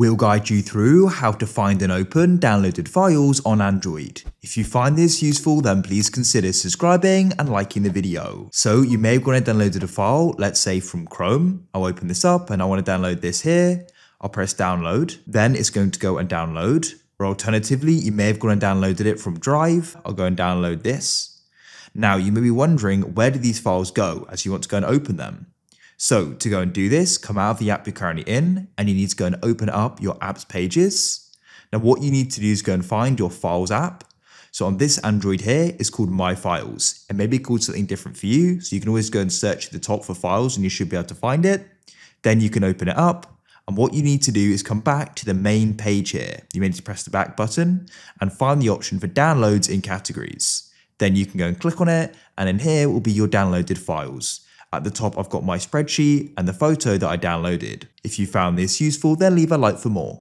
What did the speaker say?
We'll guide you through how to find and open downloaded files on Android. If you find this useful, then please consider subscribing and liking the video. So you may have gone and downloaded a file, let's say from Chrome. I'll open this up and I want to download this here. I'll press download. Then it's going to go and download. Or alternatively, you may have gone and downloaded it from Drive. I'll go and download this. Now you may be wondering where do these files go as you want to go and open them. So to go and do this, come out of the app you're currently in and you need to go and open up your apps pages. Now what you need to do is go and find your files app. So on this Android here, it's called My Files. It may be called something different for you. So you can always go and search at the top for files and you should be able to find it. Then you can open it up. And what you need to do is come back to the main page here. You may need to press the back button and find the option for downloads in categories. Then you can go and click on it. And in here will be your downloaded files. At the top, I've got my spreadsheet and the photo that I downloaded. If you found this useful, then leave a like for more.